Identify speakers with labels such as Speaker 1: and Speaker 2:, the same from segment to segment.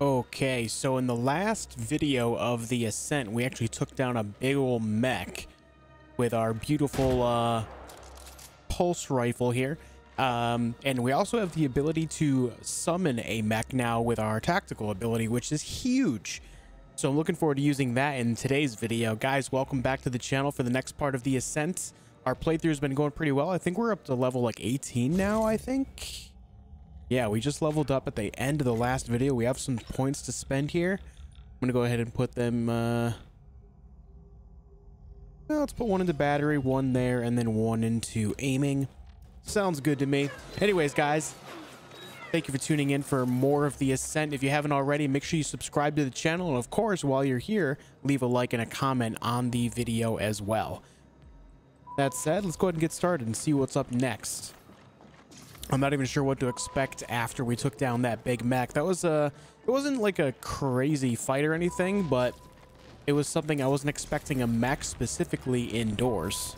Speaker 1: Okay, so in the last video of the ascent, we actually took down a big old mech with our beautiful uh, pulse rifle here. Um, and we also have the ability to summon a mech now with our tactical ability, which is huge. So I'm looking forward to using that in today's video. Guys, welcome back to the channel for the next part of the ascent. Our playthrough has been going pretty well. I think we're up to level like 18 now, I think. Yeah, we just leveled up at the end of the last video. We have some points to spend here. I'm going to go ahead and put them... Uh... Well, let's put one into battery, one there, and then one into aiming. Sounds good to me. Anyways, guys, thank you for tuning in for more of the Ascent. If you haven't already, make sure you subscribe to the channel. And of course, while you're here, leave a like and a comment on the video as well. That said, let's go ahead and get started and see what's up next. I'm not even sure what to expect after we took down that big mech. That was a, it wasn't like a crazy fight or anything, but it was something I wasn't expecting a mech specifically indoors.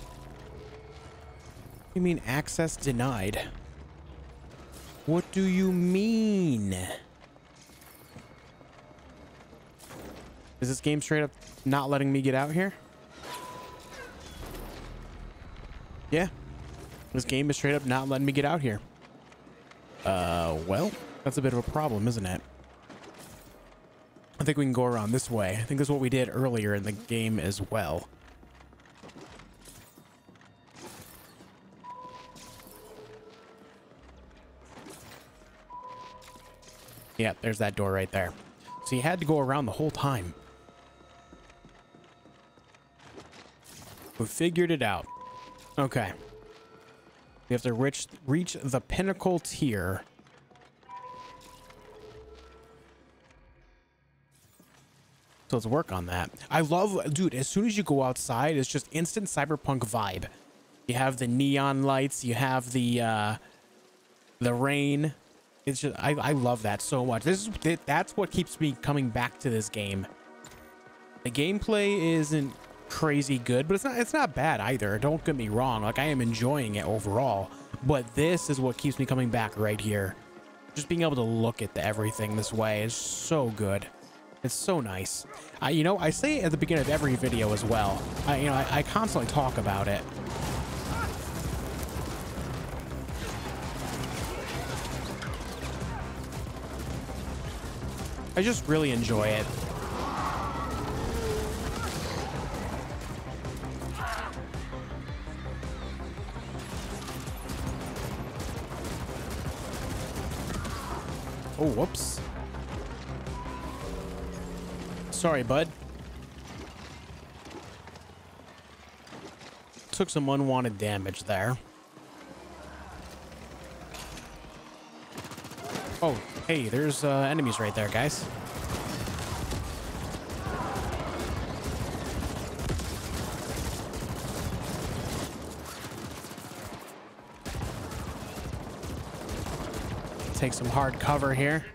Speaker 1: You mean access denied? What do you mean? Is this game straight up not letting me get out here? Yeah. This game is straight up not letting me get out here. Uh, well, that's a bit of a problem, isn't it? I think we can go around this way. I think that's what we did earlier in the game as well. Yeah, there's that door right there. So you had to go around the whole time. We figured it out. Okay. We have to reach, reach the pinnacle tier. So let's work on that. I love, dude, as soon as you go outside, it's just instant cyberpunk vibe. You have the neon lights, you have the, uh, the rain. It's just, I, I love that so much. This is, that's what keeps me coming back to this game. The gameplay isn't crazy good, but it's not, it's not bad either. Don't get me wrong. Like I am enjoying it overall, but this is what keeps me coming back right here. Just being able to look at the, everything this way is so good. It's so nice. Uh, you know, I say it at the beginning of every video as well. I, you know, I, I constantly talk about it. I just really enjoy it. Oh, whoops. Sorry, bud. Took some unwanted damage there. Oh, hey, there's uh, enemies right there, guys. Take some hard cover here.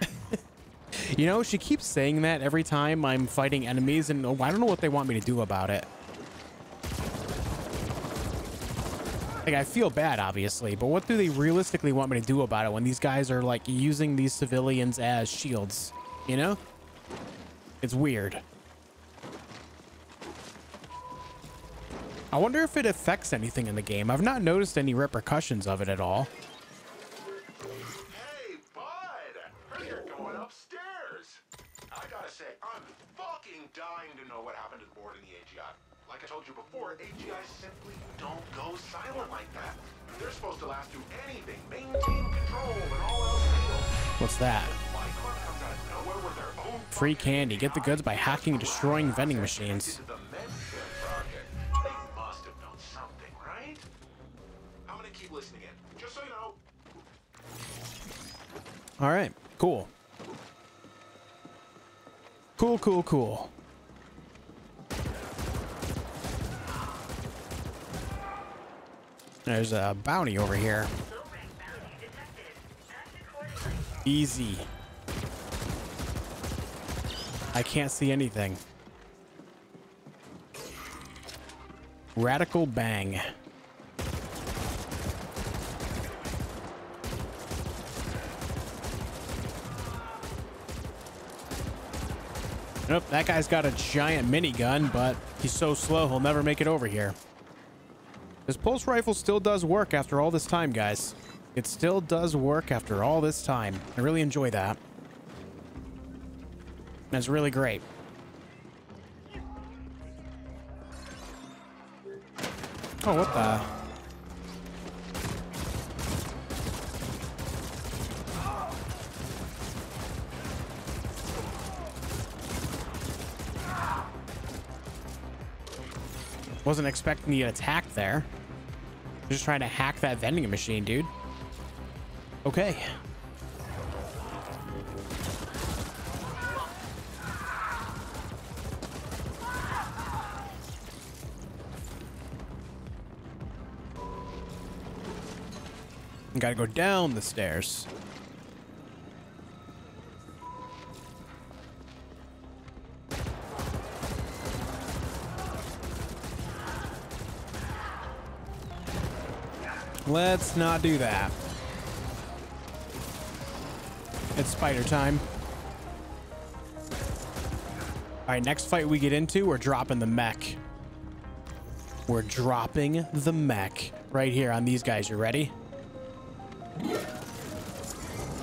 Speaker 1: You know, she keeps saying that every time I'm fighting enemies, and I don't know what they want me to do about it. Like, I feel bad, obviously, but what do they realistically want me to do about it when these guys are, like, using these civilians as shields? You know? It's weird. I wonder if it affects anything in the game. I've not noticed any repercussions of it at all.
Speaker 2: Hey, bud! Heard you're going upstairs. I gotta say, I'm fucking dying to know what happened to the board in the AGI. Like I told you before, AGI simply don't go silent like that. They're supposed to last through anything, maintain control, and all else fails.
Speaker 1: What's that?
Speaker 2: Minecraft comes out of nowhere with their own
Speaker 1: Free candy. Get the goods by hacking and destroying vending machines. All right, cool. Cool, cool, cool. There's a bounty over here. Easy. I can't see anything. Radical bang. Nope, that guy's got a giant minigun, but he's so slow he'll never make it over here. This pulse rifle still does work after all this time, guys. It still does work after all this time. I really enjoy that. That's really great. Oh, what the? Wasn't expecting the attack there. Just trying to hack that vending machine, dude. Okay. Gotta go down the stairs. Let's not do that. It's spider time. All right, next fight we get into, we're dropping the mech. We're dropping the mech right here on these guys. You ready?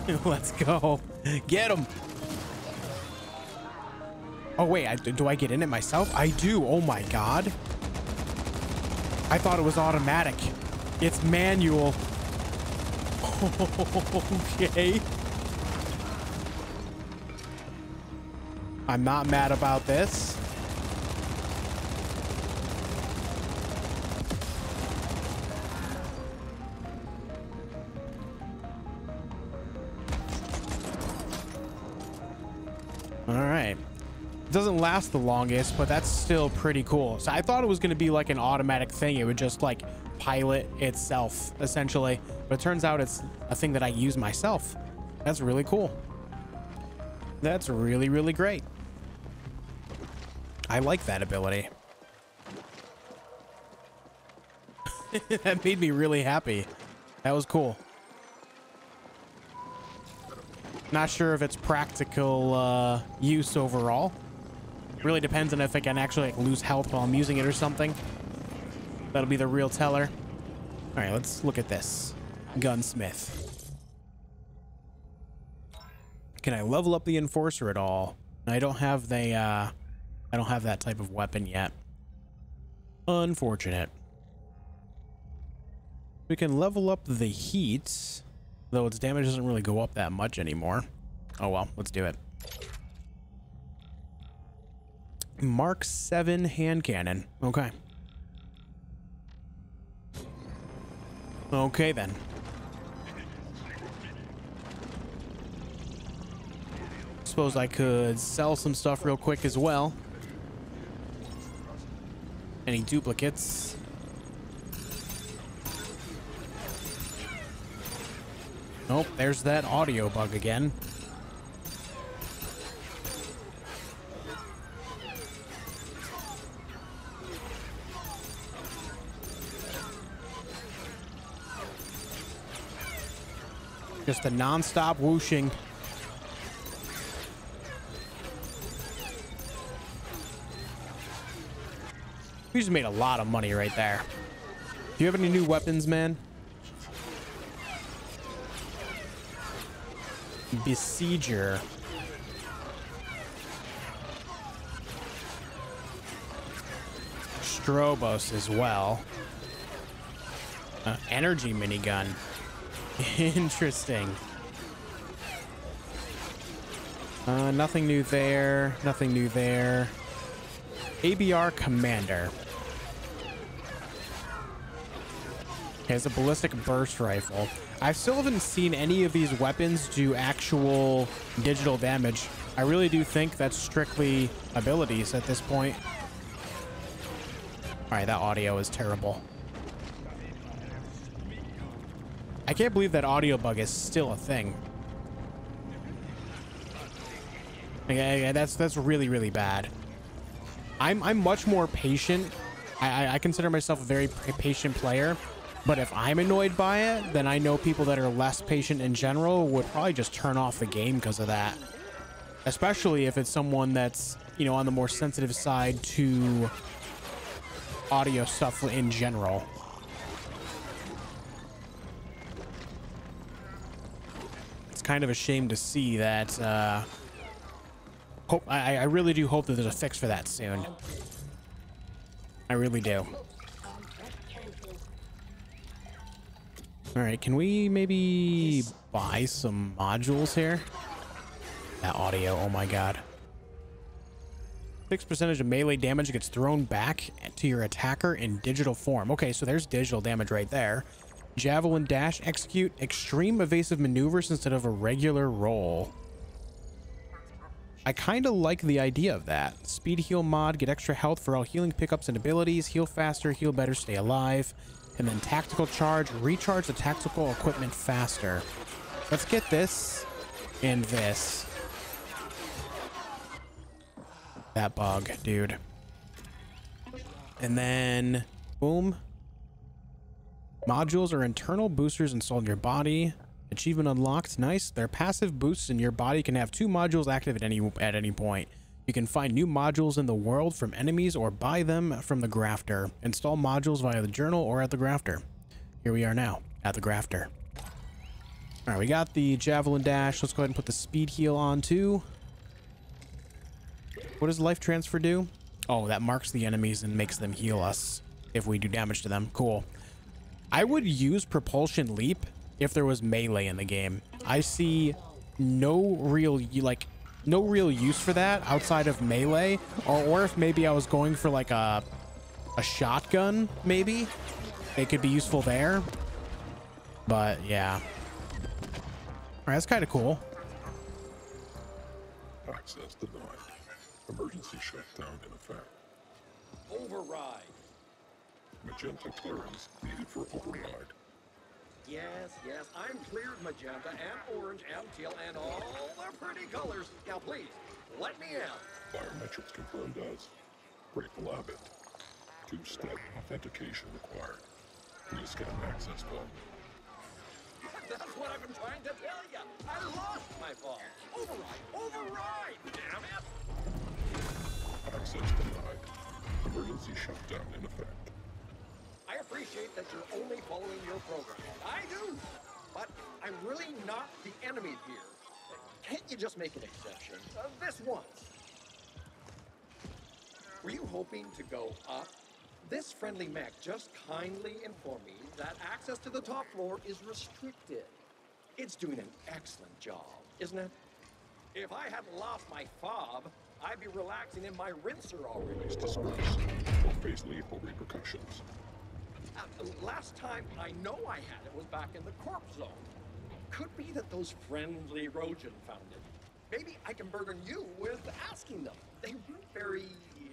Speaker 1: Let's go. Get him. Oh, wait. I, do I get in it myself? I do. Oh, my God. I thought it was automatic. It's manual. okay. I'm not mad about this. All right. It doesn't last the longest, but that's still pretty cool. So I thought it was going to be like an automatic thing. It would just like pilot itself, essentially. But it turns out it's a thing that I use myself. That's really cool. That's really, really great. I like that ability. that made me really happy. That was cool. Not sure if it's practical uh, use overall. Really depends on if I can actually like, lose health while I'm using it or something. That'll be the real teller. All right, let's look at this. Gunsmith. Can I level up the Enforcer at all? I don't have the, uh, I don't have that type of weapon yet. Unfortunate. We can level up the heat, though its damage doesn't really go up that much anymore. Oh well, let's do it. Mark 7 hand cannon. Okay. Okay, then. Suppose I could sell some stuff real quick as well. Any duplicates? Nope, there's that audio bug again. Just a non-stop whooshing. We just made a lot of money right there. Do you have any new weapons, man? Besieger. Strobos as well. Uh, energy minigun. Interesting. Uh, nothing new there. Nothing new there. ABR Commander. It's a ballistic burst rifle. I still haven't seen any of these weapons do actual digital damage. I really do think that's strictly abilities at this point. All right, that audio is terrible. I can't believe that audio bug is still a thing. Okay, that's that's really really bad. I'm I'm much more patient. I, I consider myself a very patient player, but if I'm annoyed by it, then I know people that are less patient in general would probably just turn off the game because of that. Especially if it's someone that's you know, on the more sensitive side to audio stuff in general. Kind of a shame to see that. Uh, hope I, I really do hope that there's a fix for that soon. I really do. All right, can we maybe buy some modules here? That audio, oh my god. Fixed percentage of melee damage gets thrown back to your attacker in digital form. Okay, so there's digital damage right there. Javelin dash, execute extreme evasive maneuvers instead of a regular roll. I kind of like the idea of that. Speed heal mod, get extra health for all healing pickups and abilities, heal faster, heal better, stay alive. And then tactical charge, recharge the tactical equipment faster. Let's get this and this. That bug, dude. And then, boom. Modules are internal boosters installed in your body. Achievement unlocked. Nice. They're passive boosts and your body can have two modules active at any at any point. You can find new modules in the world from enemies or buy them from the grafter. Install modules via the journal or at the grafter. Here we are now at the grafter. All right, we got the javelin dash. Let's go ahead and put the speed heal on too. What does life transfer do? Oh, that marks the enemies and makes them heal us if we do damage to them. Cool. I would use propulsion leap if there was melee in the game. I see no real like no real use for that outside of melee or, or if maybe I was going for like a a shotgun maybe it could be useful there. But yeah. All right that's kind of cool.
Speaker 3: Access denied. Emergency shutdown in effect
Speaker 4: override
Speaker 3: magenta clearance needed for override
Speaker 4: Yes, yes, I'm cleared magenta and orange and teal and all the pretty colors. Now please, let me out.
Speaker 3: Biometrics confirmed as Grateful Abbott. Two-step authentication required. Please scan access phone.
Speaker 4: That's what I've been trying to tell you. I lost my phone. Override, override, damn it.
Speaker 3: Access denied. Emergency shutdown in effect.
Speaker 4: Appreciate that you're only following your program. I do. But I'm really not the enemy here. Can't you just make an exception? Uh, this once. Were you hoping to go up? This friendly mech just kindly informed me that access to the top floor is restricted. It's doing an excellent job, isn't it? If I hadn't lost my fob, I'd be relaxing in my rinser already.
Speaker 3: Face lethal repercussions.
Speaker 4: Uh, last time I know I had it was back in the corp zone. Could be that those friendly Rojan found it. Maybe I can burden you with asking them. They weren't very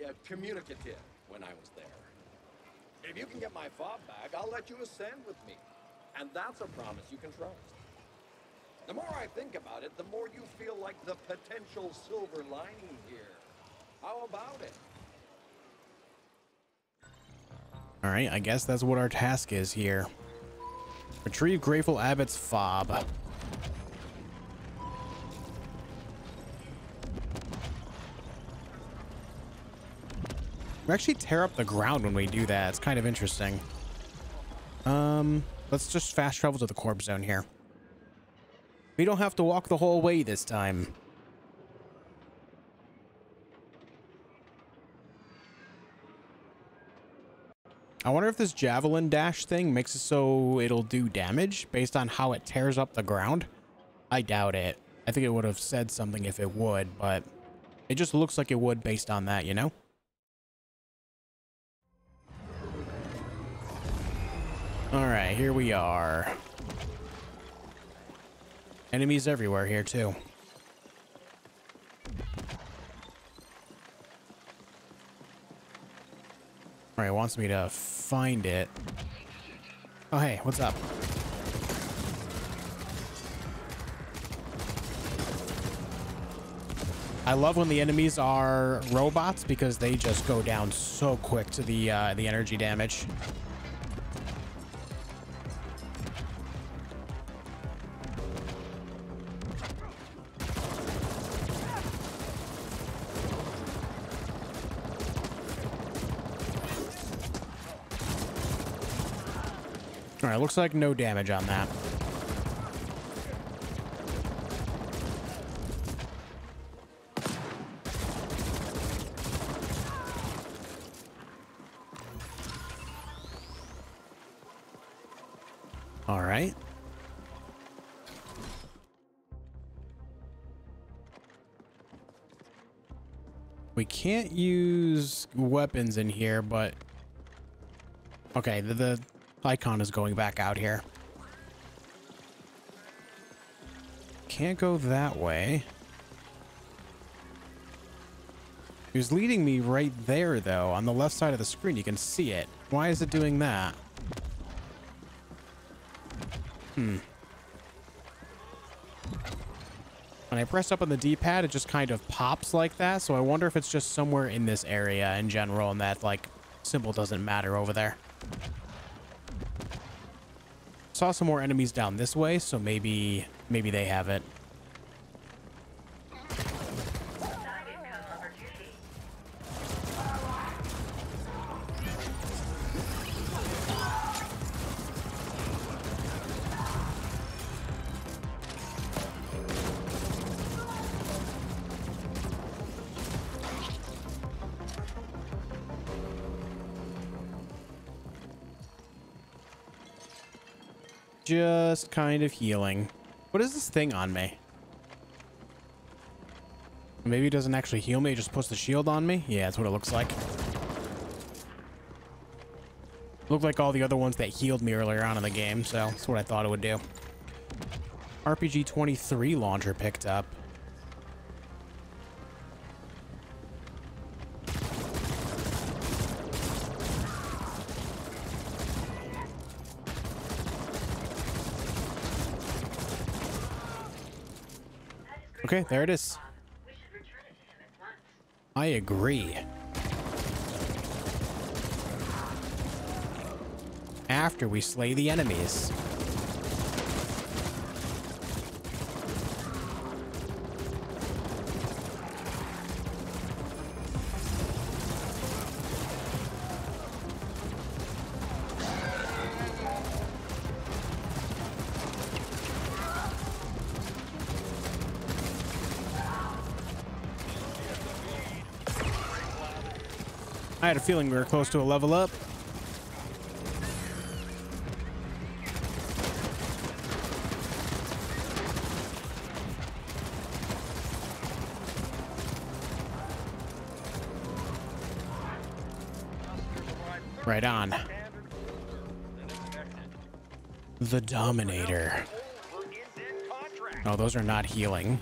Speaker 4: uh, communicative when I was there. If you can get my fob back, I'll let you ascend with me. And that's a promise you can trust. The more I think about it, the more you feel like the potential silver lining here. How about it?
Speaker 1: All right, I guess that's what our task is here. Retrieve Grateful Abbott's fob. We actually tear up the ground when we do that. It's kind of interesting. Um, let's just fast travel to the corp zone here. We don't have to walk the whole way this time. I wonder if this javelin dash thing makes it so it'll do damage based on how it tears up the ground. I doubt it. I think it would have said something if it would, but it just looks like it would based on that, you know? All right, here we are. Enemies everywhere here, too. All right, wants me to find it. Oh, hey, what's up? I love when the enemies are robots because they just go down so quick to the uh, the energy damage. All right, looks like no damage on that. All right. We can't use weapons in here, but okay, the, the icon is going back out here. Can't go that way. He was leading me right there, though, on the left side of the screen. You can see it. Why is it doing that? Hmm. When I press up on the D-pad, it just kind of pops like that. So I wonder if it's just somewhere in this area in general and that, like, symbol doesn't matter over there. Saw some more enemies down this way, so maybe, maybe they have it. Just kind of healing. What is this thing on me? Maybe it doesn't actually heal me, it just puts the shield on me? Yeah, that's what it looks like. Looked like all the other ones that healed me earlier on in the game, so that's what I thought it would do. RPG 23 launcher picked up. Okay, there it is. I agree. After we slay the enemies. Had a feeling we were close to a level up. Right on. The Dominator. Oh, those are not healing.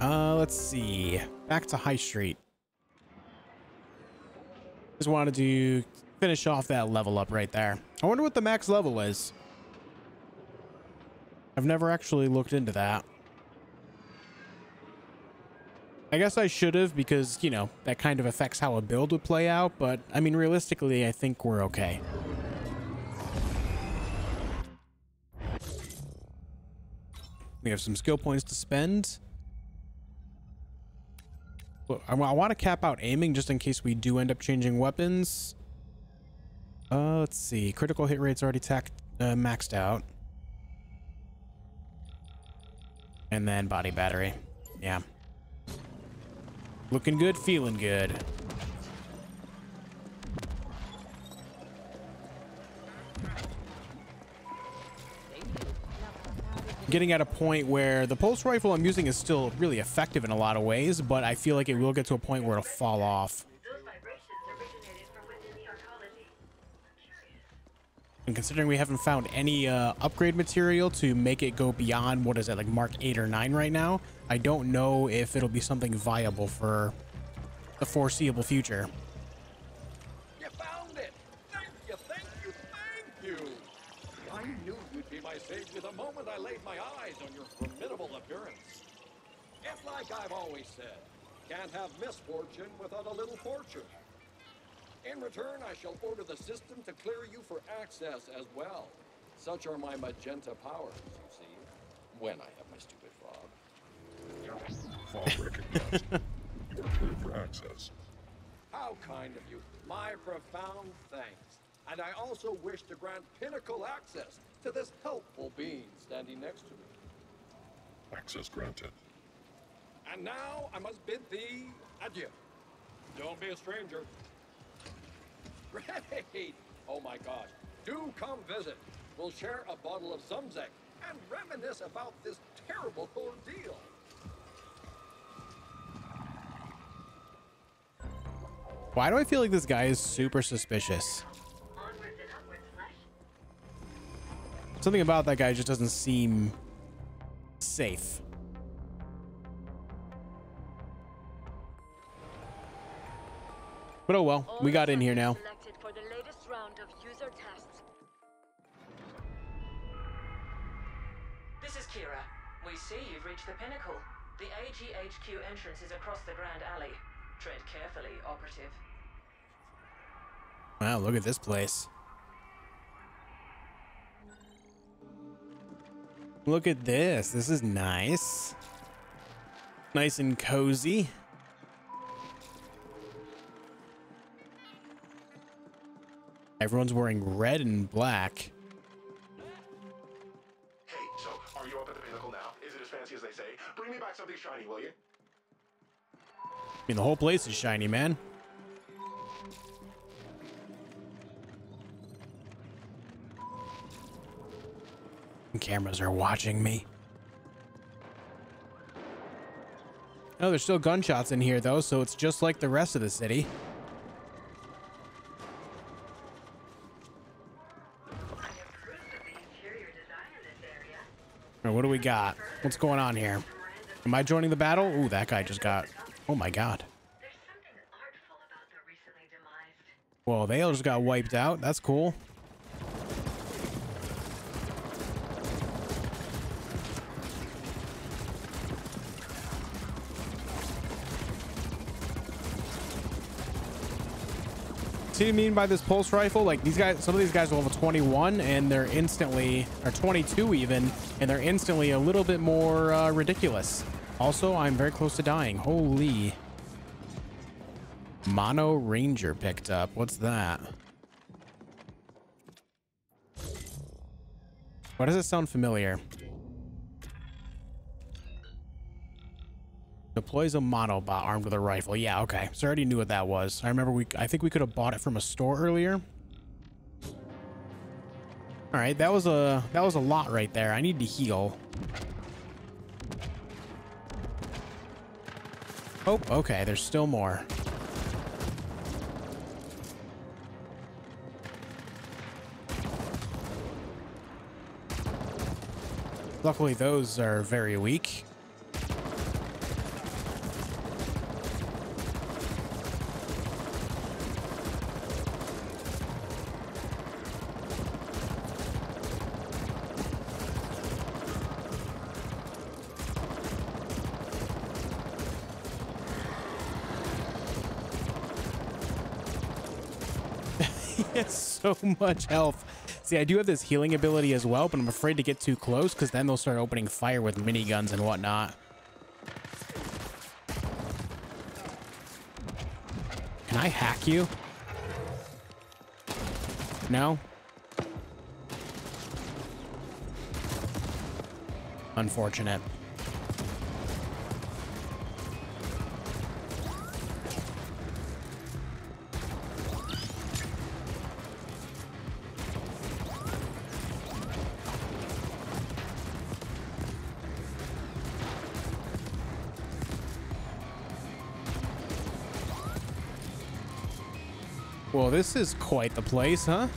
Speaker 1: Uh, let's see. Back to High Street. Just wanted to finish off that level up right there. I wonder what the max level is. I've never actually looked into that. I guess I should have because, you know, that kind of affects how a build would play out, but I mean, realistically, I think we're okay. We have some skill points to spend. I, want to cap out aiming just in case we do end up changing weapons. Uh, let's see. Critical hit rate's already tacked, uh, maxed out. And then body battery. Yeah. Looking good, feeling good. Getting at a point where the pulse rifle I'm using is still really effective in a lot of ways, but I feel like it will get to a point where it'll fall off. And considering we haven't found any uh, upgrade material to make it go beyond, what is it, like Mark 8 or 9 right now, I don't know if it'll be something viable for the foreseeable future.
Speaker 4: Like I've always said, can't have misfortune without a little fortune. In return, I shall order the system to clear you for access as well. Such are my magenta powers, you see, when I have my stupid frog.
Speaker 3: Fall recognized. You're clear for access.
Speaker 4: How kind of you. My profound thanks. And I also wish to grant pinnacle access to this helpful being standing next to me.
Speaker 3: Access granted.
Speaker 4: And now I must bid thee adieu. Don't be a stranger. Great! Oh my gosh. Do come visit. We'll share a bottle of Zumzek and reminisce about this terrible ordeal.
Speaker 1: Why do I feel like this guy is super suspicious? Something about that guy just doesn't seem safe. But oh well, we got in here now.
Speaker 5: Selected for the latest round of user tests.
Speaker 6: This is Kira. We see you've reached the pinnacle. The AGHQ entrance is across the Grand Alley. Tread carefully, operative.
Speaker 1: Wow, look at this place. Look at this. This is nice. Nice and cozy. Everyone's wearing red and black.
Speaker 2: Hey, so are you up at the pinnacle now? Is it as fancy as they say? Bring me back something shiny, will you?
Speaker 1: I mean, the whole place is shiny, man. Cameras are watching me. Oh, there's still gunshots in here, though, so it's just like the rest of the city. Right, what do we got? What's going on here? Am I joining the battle? Ooh, that guy just got... Oh my god.
Speaker 5: There's something artful about the recently demised.
Speaker 1: Well, they all just got wiped out. That's cool. What I mean by this pulse rifle? Like these guys, some of these guys are level 21 and they're instantly, or 22 even, and they're instantly a little bit more uh, ridiculous. Also, I'm very close to dying. Holy. Mono Ranger picked up. What's that? Why does it sound familiar? Deploys a monobot armed with a rifle. Yeah, okay. So I already knew what that was. I remember we I think we could have bought it from a store earlier. All right, that was a that was a lot right there. I need to heal. Oh, okay. There's still more. Luckily, those are very weak. he has so much health. See, I do have this healing ability as well, but I'm afraid to get too close because then they'll start opening fire with miniguns and whatnot. Can I hack you? No? Unfortunate. This is quite the place, huh?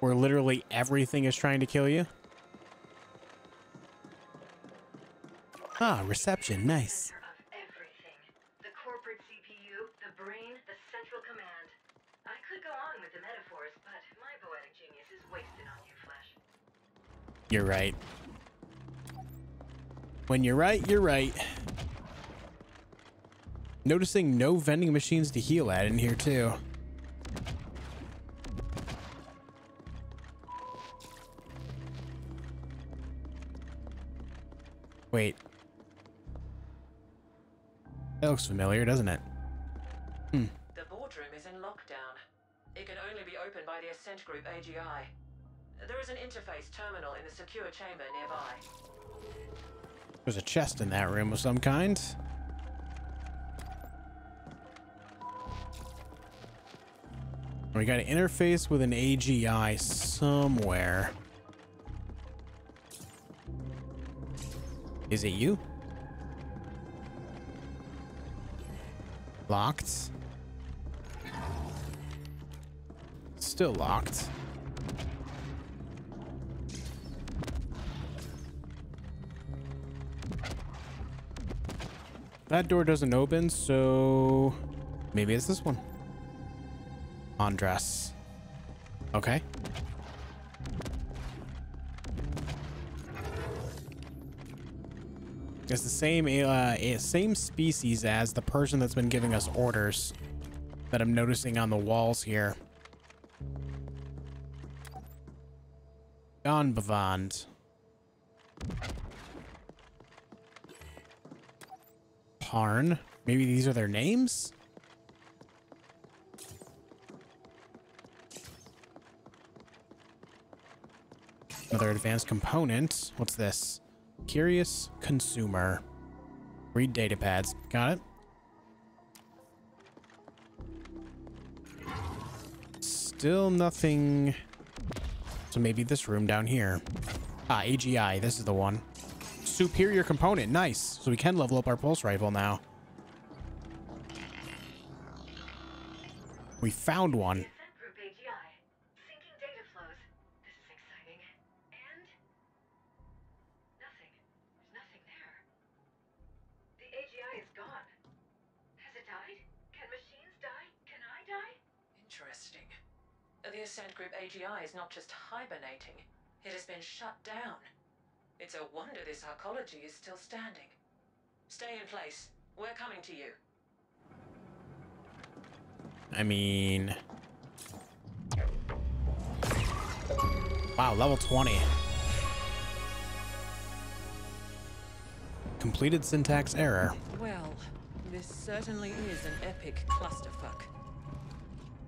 Speaker 1: Where literally everything is trying to kill you. Ah, reception, nice. You're right. When you're right, you're right. Noticing no vending machines to heal at in here too. Wait. That looks familiar, doesn't it? Hmm.
Speaker 6: The boardroom is in lockdown. It can only be opened by the Ascent Group AGI. There is an interface terminal in the secure chamber nearby.
Speaker 1: There's a chest in that room of some kind. We got an interface with an AGI somewhere. Is it you? Locked. Still locked. That door doesn't open, so maybe it's this one. Andras. Okay. It's the same uh, eh, same species as the person that's been giving us orders that I'm noticing on the walls here. Gonbavand. Maybe these are their names? Another advanced component. What's this? Curious consumer. Read data pads. Got it. Still nothing. So maybe this room down here. Ah, AGI. This is the one. Superior component. Nice. So we can level up our pulse rifle now. We found one.
Speaker 6: Interesting. The Ascent Group AGI is not just hibernating, it has been shut down. It's a wonder this arcology is still standing. Stay in place. We're coming to you.
Speaker 1: I mean... Wow, level 20. Completed syntax error.
Speaker 6: Well, this certainly is an epic clusterfuck.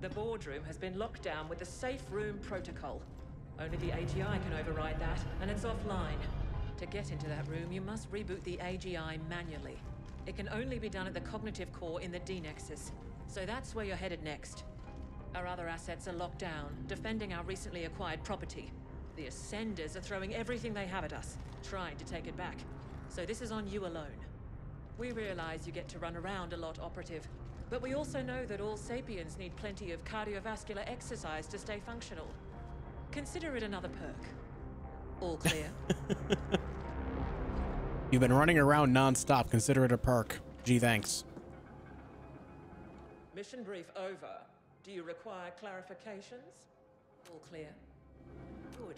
Speaker 6: The boardroom has been locked down with the safe room protocol. Only the AGI can override that, and it's offline. To get into that room, you must reboot the AGI manually. It can only be done at the cognitive core in the D-Nexus. So that's where you're headed next. Our other assets are locked down, defending our recently acquired property. The Ascenders are throwing everything they have at us, trying to take it back. So this is on you alone. We realize you get to run around a lot, Operative. But we also know that all sapiens need plenty of cardiovascular exercise to stay functional. Consider it another perk. All clear?
Speaker 1: You've been running around non-stop. Consider it a perk. Gee, thanks.
Speaker 6: Mission brief over. Do you require clarifications? All clear. Good.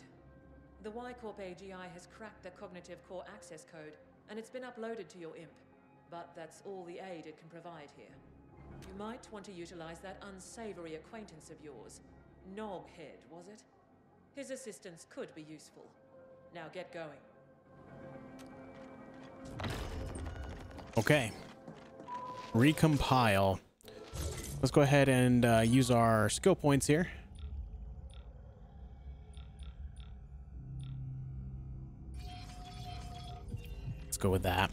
Speaker 6: The Y-Corp AGI has cracked the cognitive core access code, and it's been uploaded to your imp. But that's all the aid it can provide here. You might want to utilize that unsavory acquaintance of yours. Noghead, was it? His assistance could be useful. Now get going.
Speaker 1: Okay. Recompile. Let's go ahead and uh, use our skill points here. Let's go with that.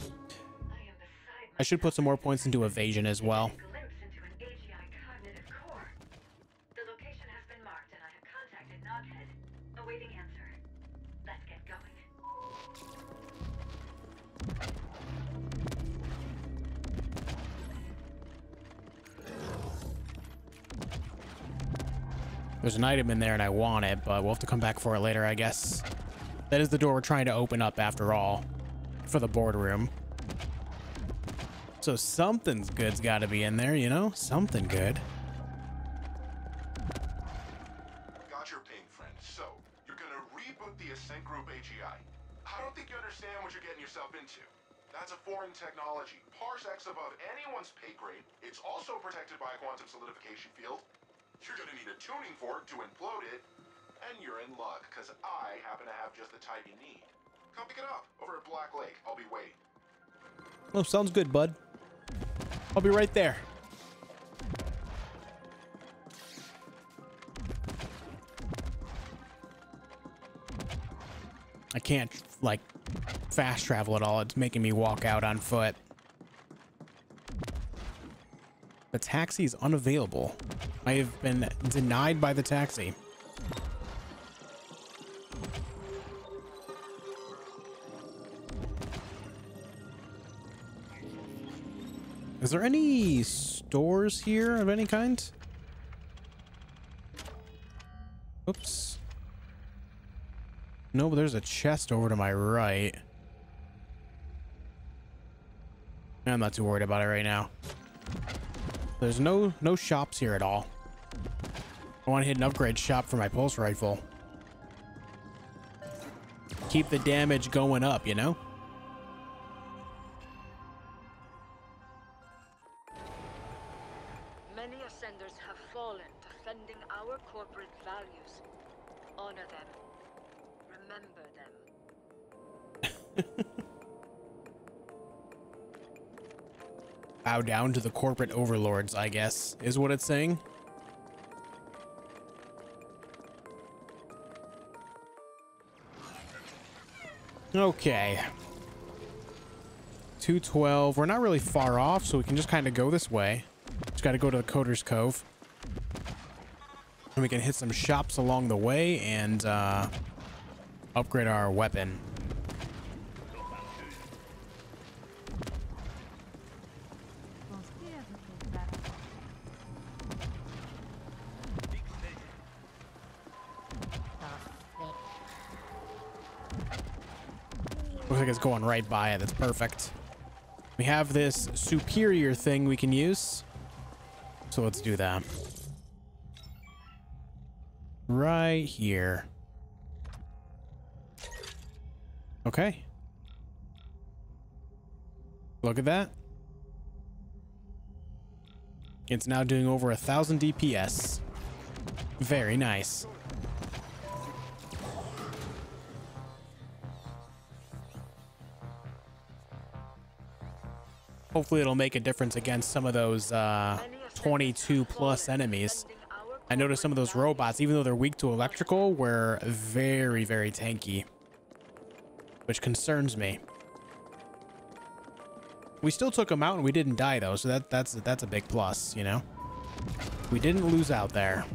Speaker 5: I
Speaker 1: I should put some more points into evasion as well. There's an item in there and I want it, but we'll have to come back for it later, I guess. That is the door we're trying to open up after all. For the boardroom. So something's good's got to be in there, you know? Something good.
Speaker 2: Got your ping, friend. So, you're gonna reboot the Ascent Group AGI. I don't think you understand what you're getting yourself into. That's a foreign technology, parsecs above anyone's pay grade. It's also protected by a quantum solidification field. You're gonna need a tuning fork to implode it, and you're in luck, because I happen to have just the type you need. Come pick it up over at Black Lake. I'll be waiting.
Speaker 1: Oh, sounds good, bud. I'll be right there. I can't, like, fast travel at all. It's making me walk out on foot. The taxi is unavailable. I have been denied by the taxi. Is there any stores here of any kind? Oops. No, but there's a chest over to my right. I'm not too worried about it right now. There's no no shops here at all. I want to hit an upgrade shop for my pulse rifle. Keep the damage going up, you know? Bow down to the corporate overlords, I guess, is what it's saying. Okay. 212. We're not really far off, so we can just kind of go this way. Just got to go to the Coder's Cove. And we can hit some shops along the way and uh, upgrade our weapon. Like it's going right by it. That's perfect. We have this superior thing we can use. So let's do that. Right here. Okay. Look at that. It's now doing over a thousand DPS. Very nice. Hopefully it'll make a difference against some of those uh, 22 plus enemies. I noticed some of those robots, even though they're weak to electrical, were very, very tanky. Which concerns me. We still took them out and we didn't die though, so that that's that's a big plus, you know? We didn't lose out there.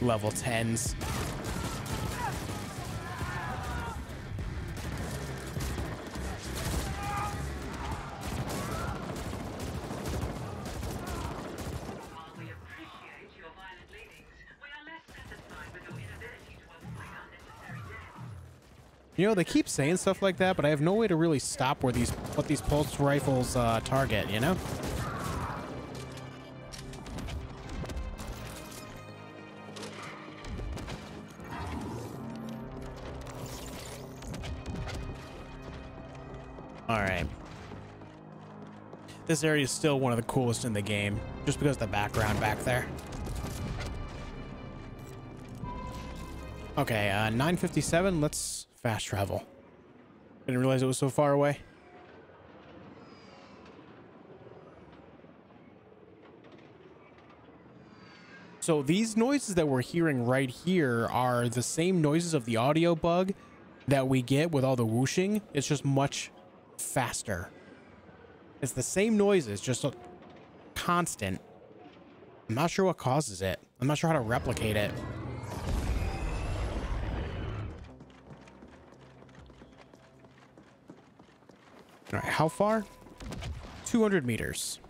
Speaker 1: Level 10s. You know, they keep saying stuff like that, but I have no way to really stop where these what these pulse rifles uh, target, you know? All right. This area is still one of the coolest in the game, just because of the background back there. Okay, uh, 957, let's fast travel. I Didn't realize it was so far away. So these noises that we're hearing right here are the same noises of the audio bug that we get with all the whooshing. It's just much faster. It's the same noises, just a constant. I'm not sure what causes it. I'm not sure how to replicate it. All right, how far? 200 meters.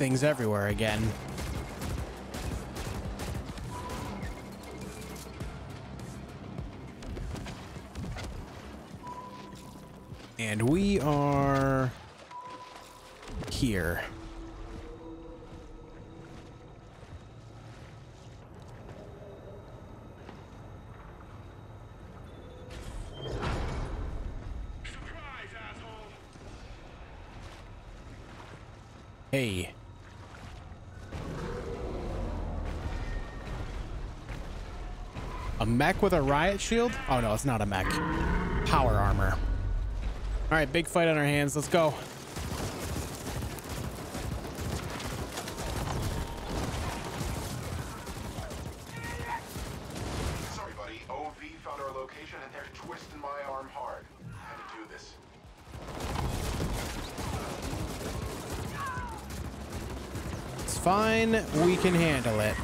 Speaker 1: things everywhere again. And we are here. Hey. Mech with a riot shield? Oh no, it's not a mech. Power armor. All right, big fight on our hands. Let's go.
Speaker 2: Sorry, buddy. OV found our location and they're twisting my arm hard. Had to do this.
Speaker 1: It's fine. We can handle it.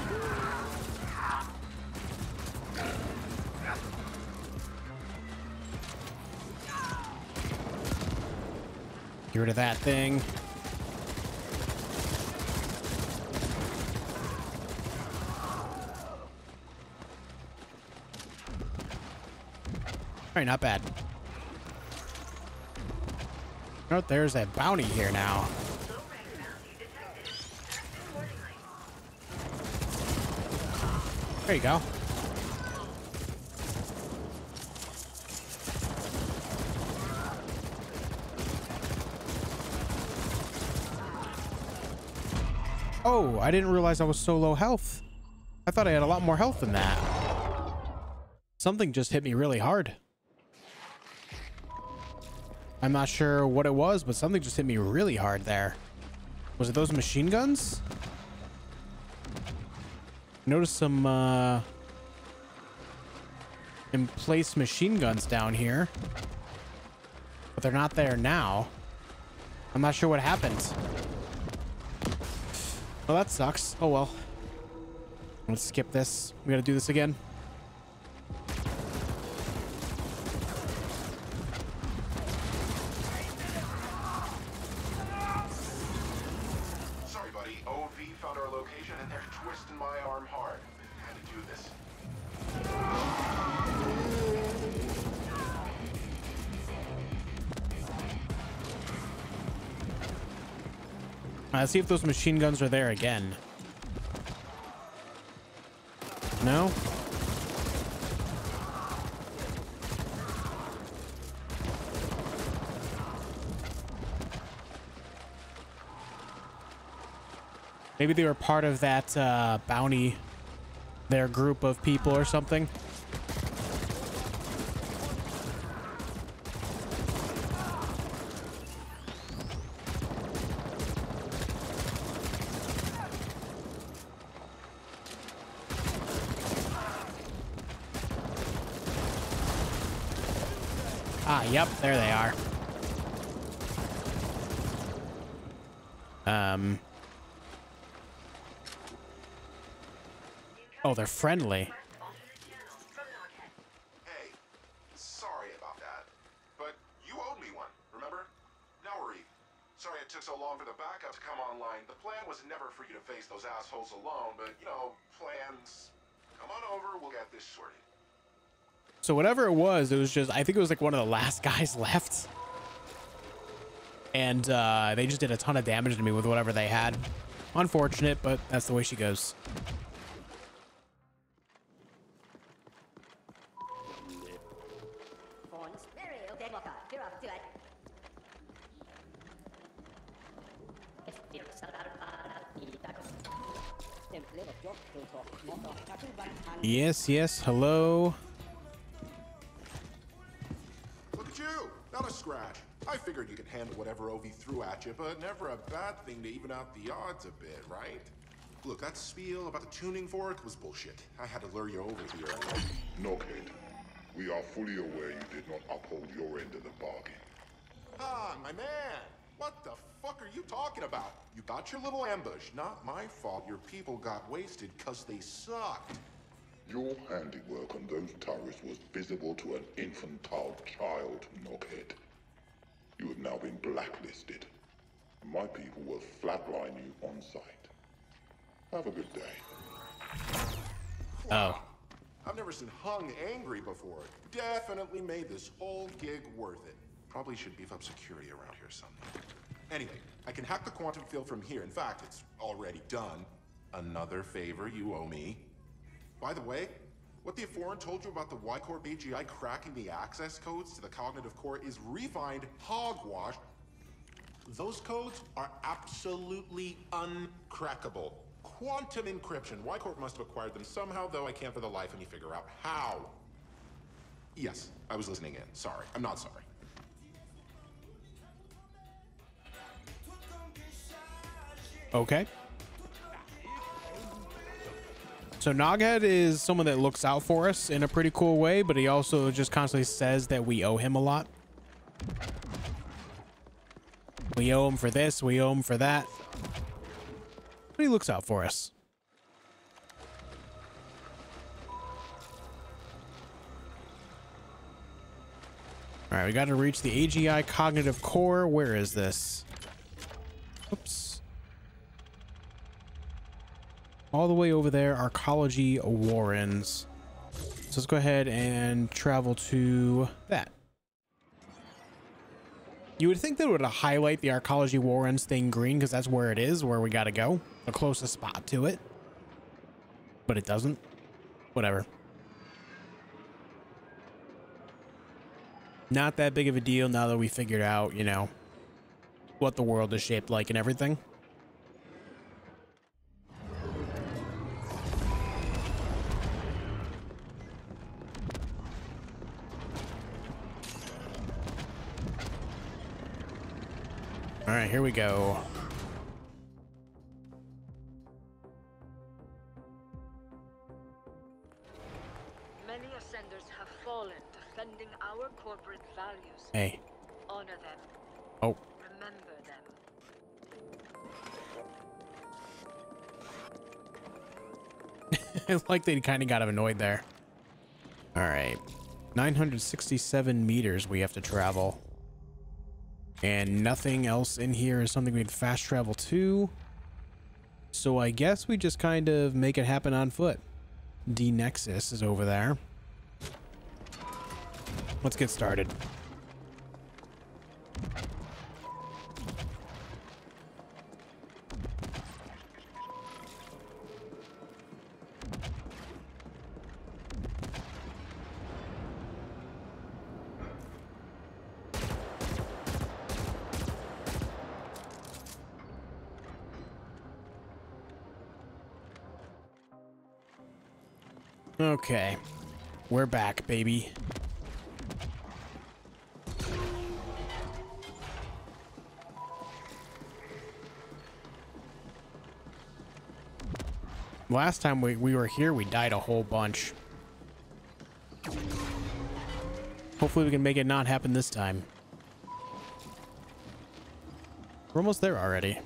Speaker 1: Get rid of that thing. All right, not bad. Oh, there's a bounty here now. There you go. Oh, I didn't realize I was so low health. I thought I had a lot more health than that. Something just hit me really hard. I'm not sure what it was, but something just hit me really hard there. Was it those machine guns? Notice some uh, in place machine guns down here, but they're not there now. I'm not sure what happened. Well, that sucks. Oh well. Let's skip this. We gotta do this again.
Speaker 2: Sorry, buddy. OV found our location and they're twisting my arm hard. Had to do this.
Speaker 1: Uh, let's see if those machine guns are there again. No? Maybe they were part of that uh, bounty, their group of people or something. Ah, yep, there they are. Um. Oh, they're friendly.
Speaker 5: Alternate channel from Noghead.
Speaker 2: Hey, sorry about that. But you owed me one, remember? Now we're even. Sorry it took so long for the backup to come online. The plan was never for you to face those assholes alone, but, you know, plans. Come on over, we'll get this sorted.
Speaker 1: So whatever it was, it was just I think it was like one of the last guys left. And uh, they just did a ton of damage to me with whatever they had. Unfortunate, but that's the way she goes. Yes, yes, hello.
Speaker 2: Whatever OV threw at you, but never a bad thing to even out the odds a bit, right? Look, that spiel about the tuning fork was bullshit. I had to lure you over here.
Speaker 3: Noghead, we are fully aware you did not uphold your end of the bargain.
Speaker 2: Ah, my man! What the fuck are you talking about? You got your little ambush. Not my fault your people got wasted because they sucked.
Speaker 3: Your handiwork on those turrets was visible to an infantile child, Noghead. You have now been blacklisted. My people will flatline you on sight. Have a good day.
Speaker 1: Oh.
Speaker 2: I've never seen Hung angry before. Definitely made this whole gig worth it. Probably should beef up security around here some. Anyway, I can hack the quantum field from here. In fact, it's already done. Another favor you owe me. By the way, what the Foreign told you about the Y-Corp AGI cracking the access codes to the cognitive core is refined hogwash. Those codes are absolutely uncrackable. Quantum encryption. Y-Corp must have acquired them somehow, though I can't for the life of me figure out how. Yes, I was listening in. Sorry. I'm not sorry.
Speaker 1: Okay. So Noghead is someone that looks out for us in a pretty cool way, but he also just constantly says that we owe him a lot. We owe him for this, we owe him for that. But he looks out for us. All right, we got to reach the AGI cognitive core. Where is this? Oops. All the way over there, Arcology Warrens. So let's go ahead and travel to that. You would think that would highlight the Arcology Warrens thing green because that's where it is, where we got to go. The closest spot to it. But it doesn't. Whatever. Not that big of a deal now that we figured out, you know, what the world is shaped like and everything. Here we go.
Speaker 7: Many ascenders have fallen defending our corporate values.
Speaker 1: Hey.
Speaker 7: Honor them.
Speaker 1: Oh,
Speaker 7: Remember them.
Speaker 1: it's like they kind of got annoyed there. All right. 967 meters we have to travel. And nothing else in here is something we'd fast travel to. So I guess we just kind of make it happen on foot. D Nexus is over there. Let's get started. We're back, baby. Last time we, we were here, we died a whole bunch. Hopefully we can make it not happen this time. We're almost there already.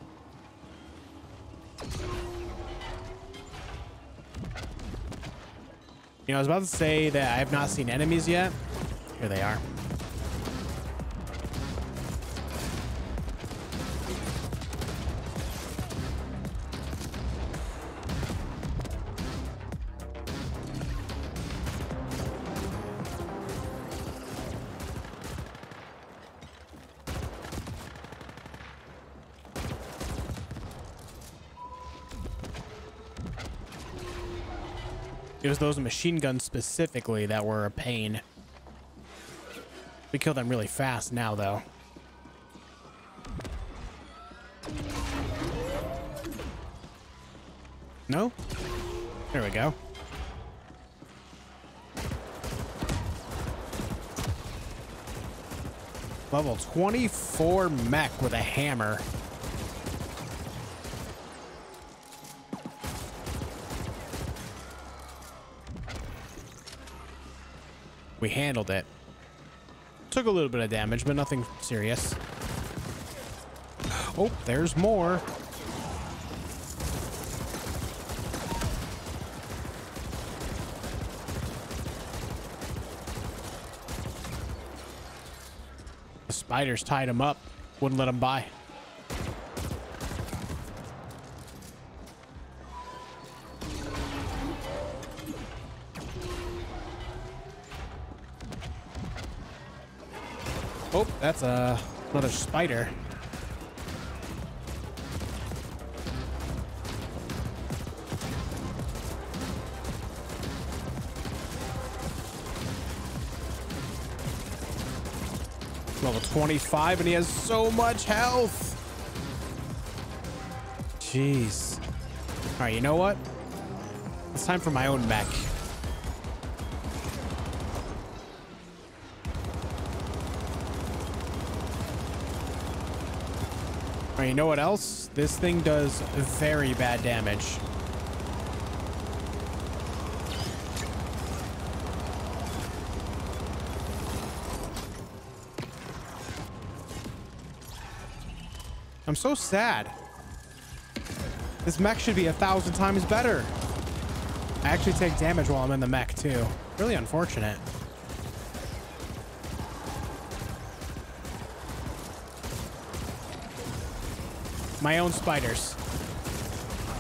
Speaker 1: You know, I was about to say that I have not seen enemies yet. Here they are. Was those machine guns specifically that were a pain. We kill them really fast now, though. No? There we go. Level 24 mech with a hammer. We handled it. Took a little bit of damage, but nothing serious. Oh, there's more. The spiders tied him up. Wouldn't let him by. That's another spider. Level 25 and he has so much health. Jeez. All right, you know what? It's time for my own mech. Right, you know what else? This thing does very bad damage. I'm so sad. This mech should be a thousand times better. I actually take damage while I'm in the mech too. Really unfortunate. My own spiders.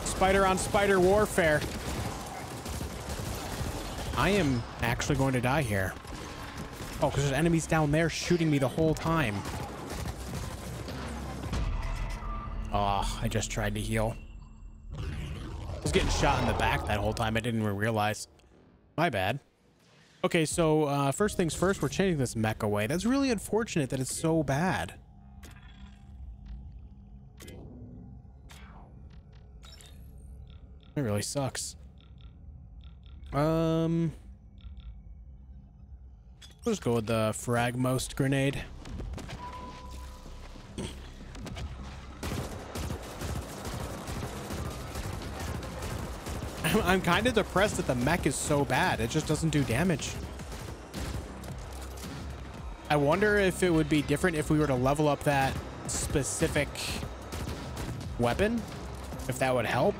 Speaker 1: Spider on spider warfare. I am actually going to die here. Oh, because there's enemies down there shooting me the whole time. Oh, I just tried to heal. I was getting shot in the back that whole time. I didn't even realize. My bad. Okay, so uh, first things first, we're changing this mech away. That's really unfortunate that it's so bad. It really sucks. Um, just go with the Fragmost grenade. I'm kind of depressed that the mech is so bad. It just doesn't do damage. I wonder if it would be different if we were to level up that specific weapon. If that would help.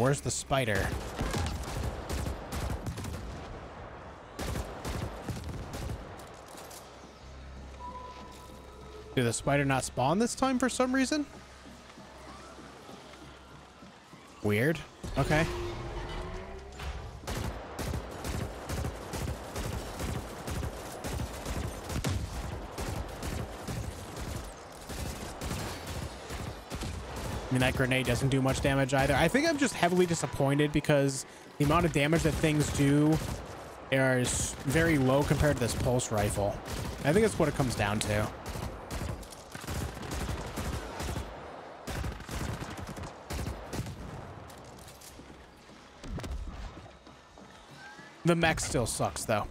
Speaker 1: Where's the spider? Did the spider not spawn this time for some reason? Weird. Okay. That grenade doesn't do much damage either. I think I'm just heavily disappointed because the amount of damage that things do is very low compared to this pulse rifle. I think that's what it comes down to. The mech still sucks, though.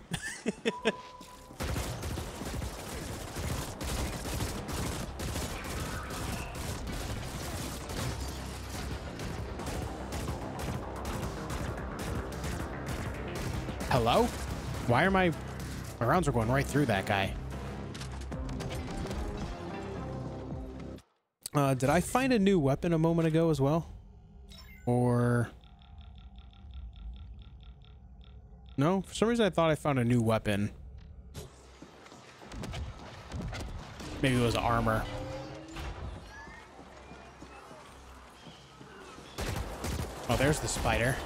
Speaker 1: Hello? Why are my... My rounds are going right through that guy. Uh, did I find a new weapon a moment ago as well? Or... No? For some reason I thought I found a new weapon. Maybe it was armor. Oh, there's the spider.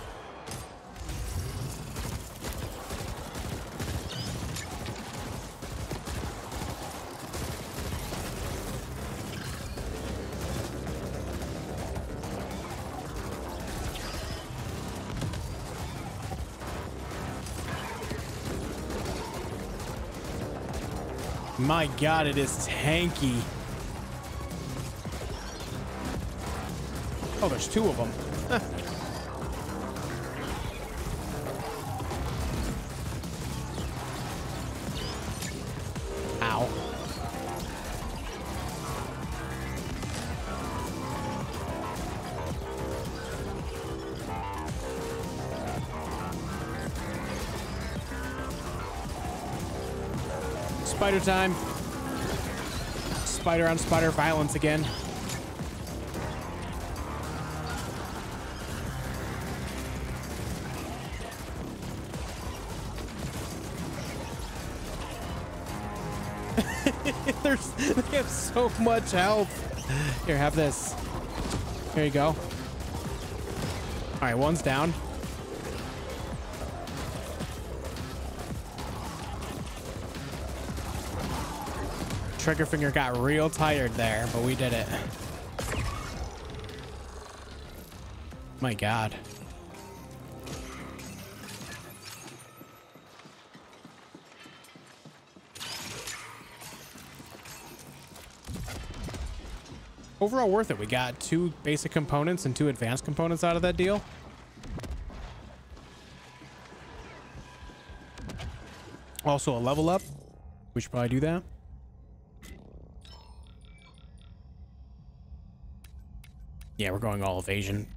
Speaker 1: My god, it is tanky. Oh, there's two of them. Spider time. Spider on spider violence again. There's, they have so much health. Here, have this. Here you go. All right, one's down. Trigger finger got real tired there, but we did it. My God. Overall worth it. We got two basic components and two advanced components out of that deal. Also a level up. We should probably do that. Yeah, we're going all evasion.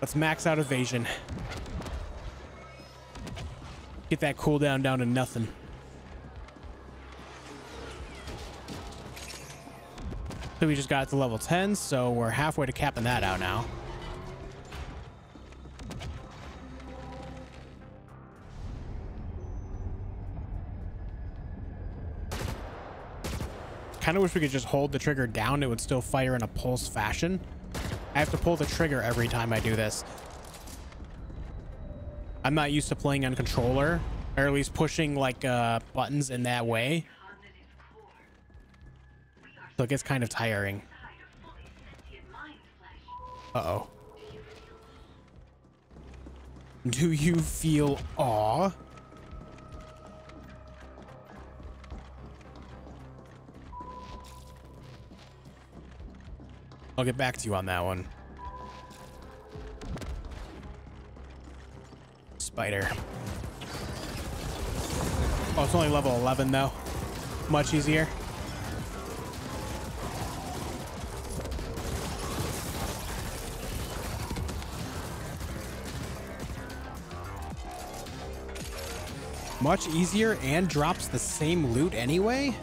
Speaker 1: Let's max out evasion. Get that cooldown down to nothing. So we just got to level 10, so we're halfway to capping that out now. Kind of wish we could just hold the trigger down. It would still fire in a pulse fashion. I have to pull the trigger every time I do this. I'm not used to playing on controller, or at least pushing like uh, buttons in that way. So it gets kind of tiring. Uh-oh. Do you feel awe? I'll get back to you on that one. Spider. Oh, it's only level 11 though. Much easier. Much easier and drops the same loot anyway?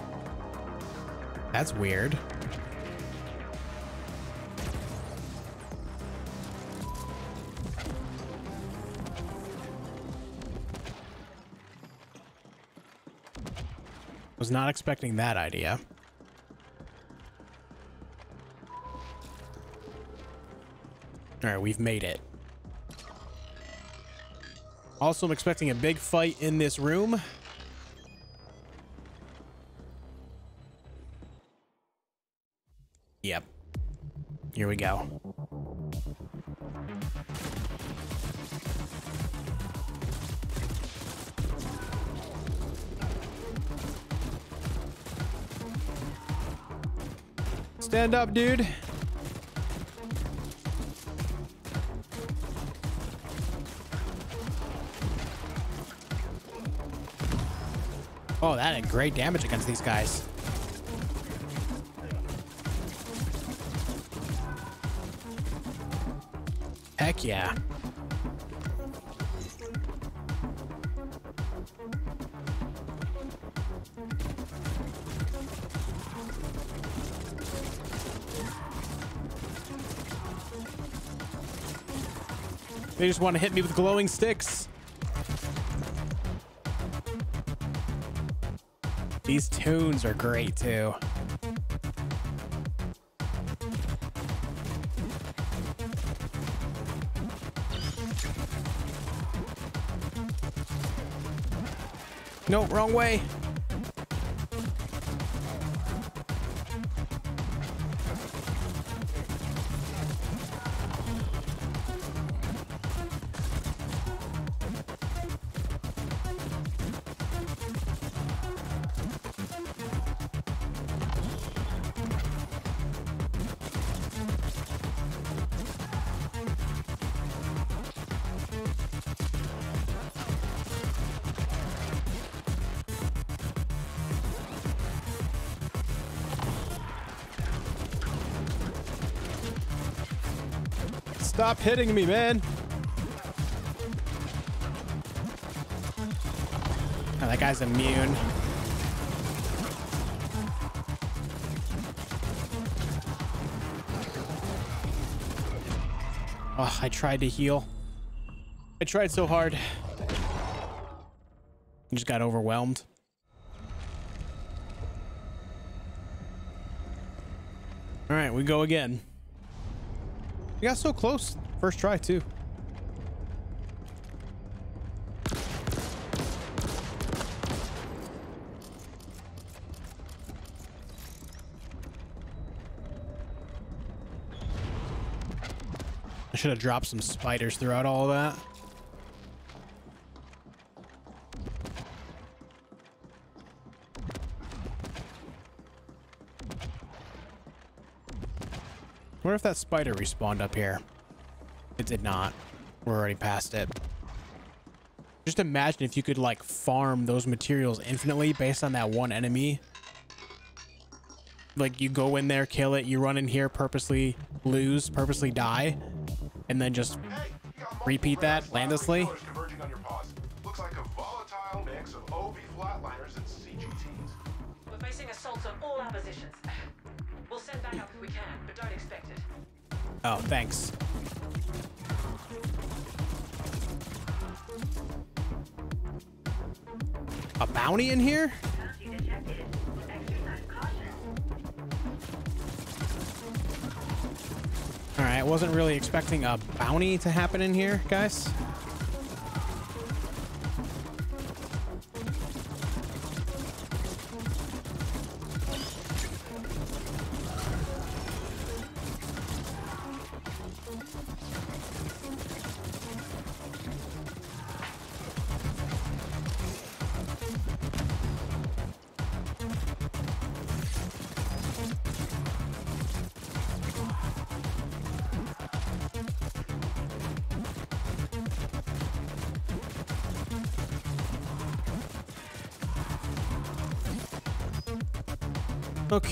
Speaker 1: That's weird. Was not expecting that idea. All right, we've made it. Also, I'm expecting a big fight in this room. Yep. Here we go. Stand up, dude. Oh, that had great damage against these guys. Heck yeah. They just want to hit me with glowing sticks. These tunes are great too. No, wrong way. Stop hitting me, man. Oh, that guy's immune. Oh, I tried to heal. I tried so hard. I just got overwhelmed. All right, we go again. We got so close. First try, too. I should have dropped some spiders throughout all that. If that spider respawned up here? It did not. We're already past it. Just imagine if you could like farm those materials infinitely based on that one enemy. Like you go in there, kill it, you run in here, purposely lose, purposely die, and then just Repeat that landlessly?
Speaker 6: Don't expect it.
Speaker 1: Oh, thanks. A bounty in here?
Speaker 5: Bounty detected. Exercise caution.
Speaker 1: All right, wasn't really expecting a bounty to happen in here, guys.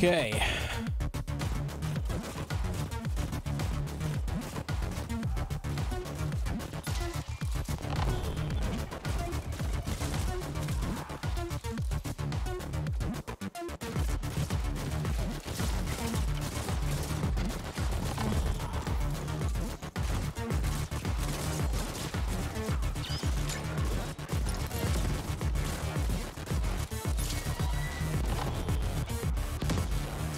Speaker 1: Okay.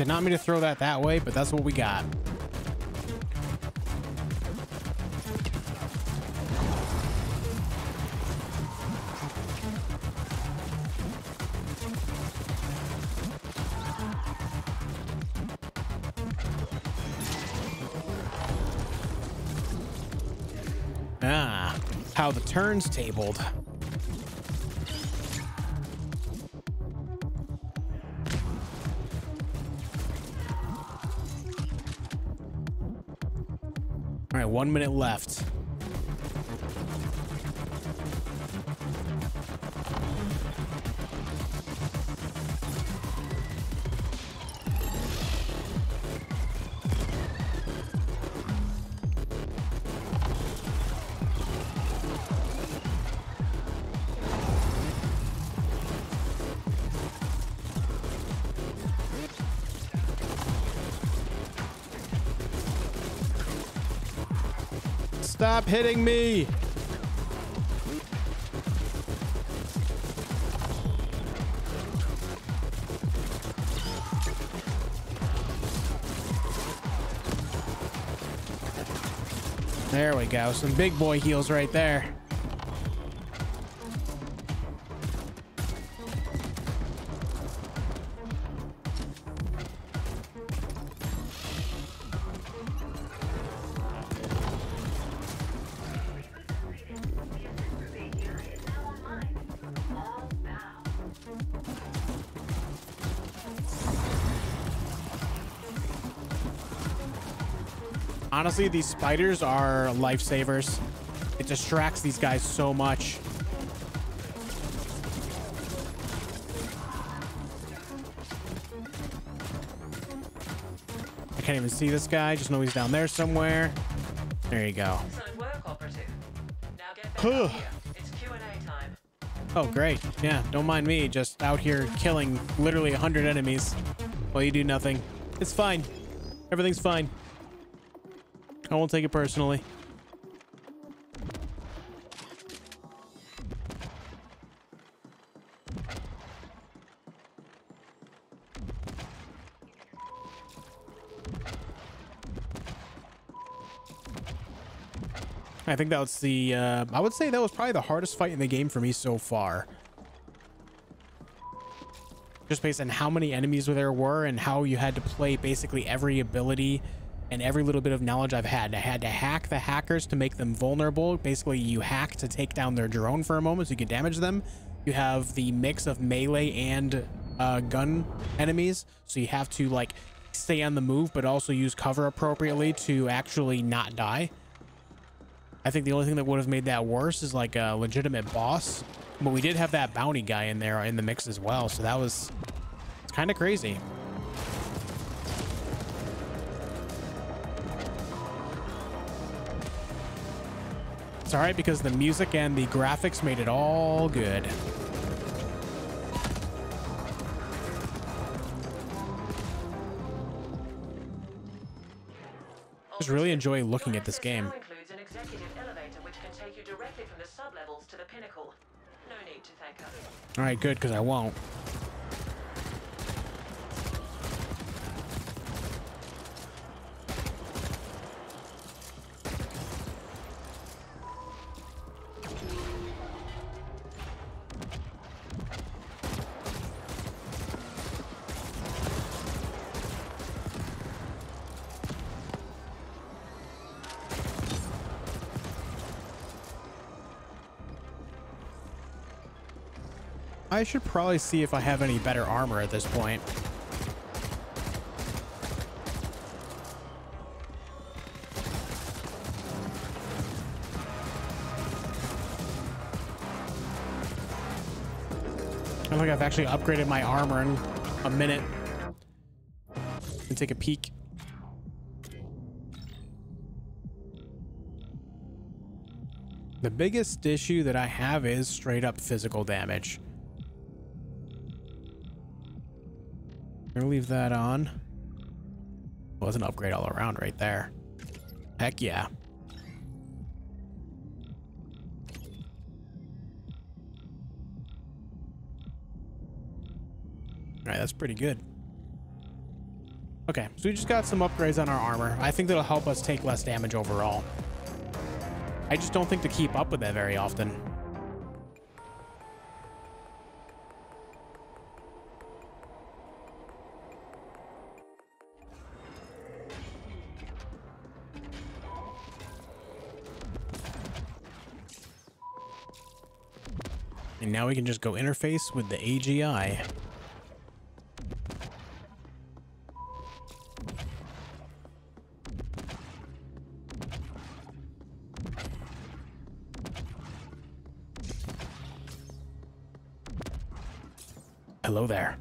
Speaker 1: Not mean to throw that that way, but that's what we got. Ah, how the turns tabled. Right, one minute left. Hitting me! There we go. Some big boy heals right there. Honestly, these spiders are lifesavers. It distracts these guys so much. I can't even see this guy. Just know he's down there somewhere. There you go.
Speaker 6: Excellent work, Operative. Now get back up here. It's Q&A time.
Speaker 1: Oh, great. Yeah, don't mind me. Just out here killing literally 100 enemies while you do nothing. It's fine. Everything's fine. I won't take it personally. I think that was the, uh, I would say that was probably the hardest fight in the game for me so far. Just based on how many enemies there were and how you had to play basically every ability and every little bit of knowledge I've had. I had to hack the hackers to make them vulnerable. Basically, you hack to take down their drone for a moment so you can damage them. You have the mix of melee and uh, gun enemies, so you have to like stay on the move, but also use cover appropriately to actually not die. I think the only thing that would have made that worse is like a legitimate boss, but we did have that bounty guy in there in the mix as well, so that was it's kind of crazy. It's all right because the music and the graphics made it all good. Just really enjoy looking at this game.
Speaker 6: includes an executive elevator which can take you directly from the sublevels to the pinnacle. No need to thank us.
Speaker 1: All right, good, because I won't. I should probably see if I have any better armor at this point. I think I've actually upgraded my armor in a minute. And take a peek. The biggest issue that I have is straight up physical damage. Gonna leave that on. Was an upgrade all around right there. Heck yeah. All right, that's pretty good. Okay, so we just got some upgrades on our armor. I think that'll help us take less damage overall. I just don't think to keep up with that very often. And now we can just go interface with the AGI. Hello there.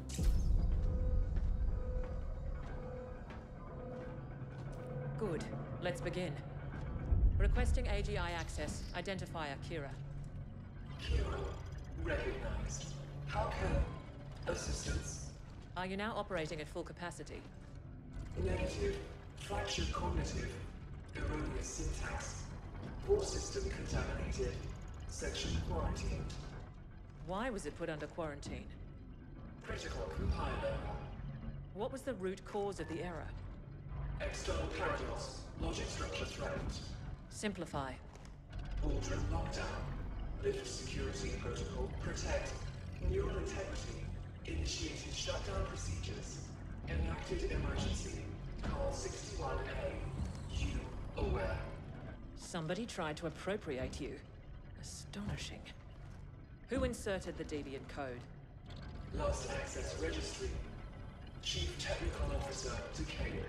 Speaker 6: Good. Let's begin. Requesting AGI access. Identifier Kira. Now operating at full capacity?
Speaker 8: Negative. Fractured cognitive. Erroneous syntax. Core system contaminated. Section quarantined.
Speaker 6: Why was it put under quarantine?
Speaker 8: Critical compiler.
Speaker 6: What was the root cause of the error?
Speaker 8: External paradox. Logic structure threatened.
Speaker 6: Simplify.
Speaker 8: Boardroom lockdown. Lift security protocol. Protect. Neural integrity. Initiated shutdown procedures. Enacted emergency. Call 61A. You aware.
Speaker 6: Somebody tried to appropriate you. Astonishing. Who inserted the deviant code?
Speaker 8: Last access registry. Chief Technical Officer Decay.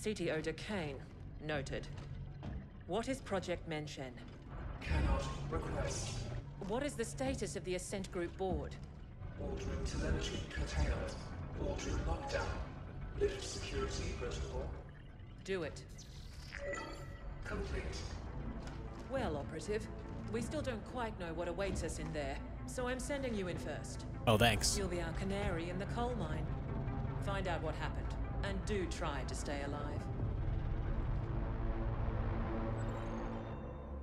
Speaker 6: CTO Decane. Noted. What is Project Menshen?
Speaker 8: Cannot request.
Speaker 6: What is the status of the Ascent Group board?
Speaker 8: Boardroom telemetry curtailed. Boardroom lockdown. Lift security protocol.
Speaker 6: Do it.
Speaker 8: Complete.
Speaker 6: Well, Operative, we still don't quite know what awaits us in there, so I'm sending you in first.
Speaker 1: Oh, thanks.
Speaker 6: You'll be our canary in the coal mine. Find out what happened, and do try to stay alive.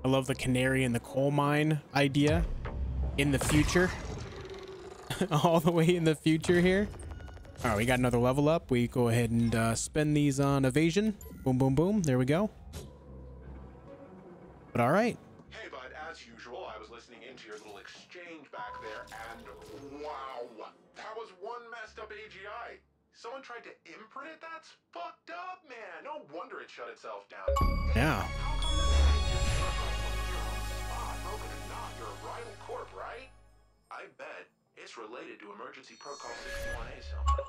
Speaker 1: I love the canary in the coal mine idea in the future. All the way in the future here. All right, we got another level up. We go ahead and uh, spend these on evasion. Boom, boom, boom. There we go. But all right.
Speaker 2: Hey, bud, as usual, I was listening into your little exchange back there, and wow, that was one messed up AGI. Someone tried to imprint it? That's fucked up, man. No wonder it shut itself down.
Speaker 1: Yeah.
Speaker 2: How come the name is your own spot, broken and not your rival corp, right? I bet it's related to emergency protocol 61A something.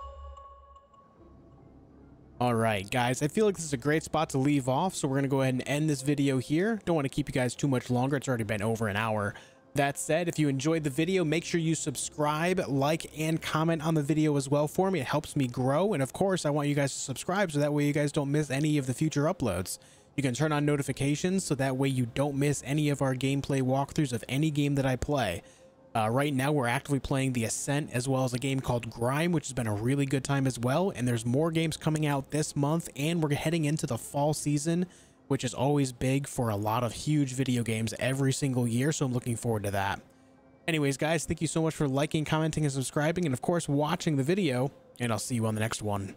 Speaker 1: All right, guys, I feel like this is a great spot to leave off, so we're going to go ahead and end this video here. Don't want to keep you guys too much longer. It's already been over an hour. That said, if you enjoyed the video, make sure you subscribe, like, and comment on the video as well for me. It helps me grow. And of course, I want you guys to subscribe so that way you guys don't miss any of the future uploads. You can turn on notifications so that way you don't miss any of our gameplay walkthroughs of any game that I play. Uh, right now, we're actively playing The Ascent as well as a game called Grime, which has been a really good time as well. And there's more games coming out this month, and we're heading into the fall season, which is always big for a lot of huge video games every single year. So I'm looking forward to that. Anyways, guys, thank you so much for liking, commenting, and subscribing, and of course, watching the video. And I'll see you on the next one.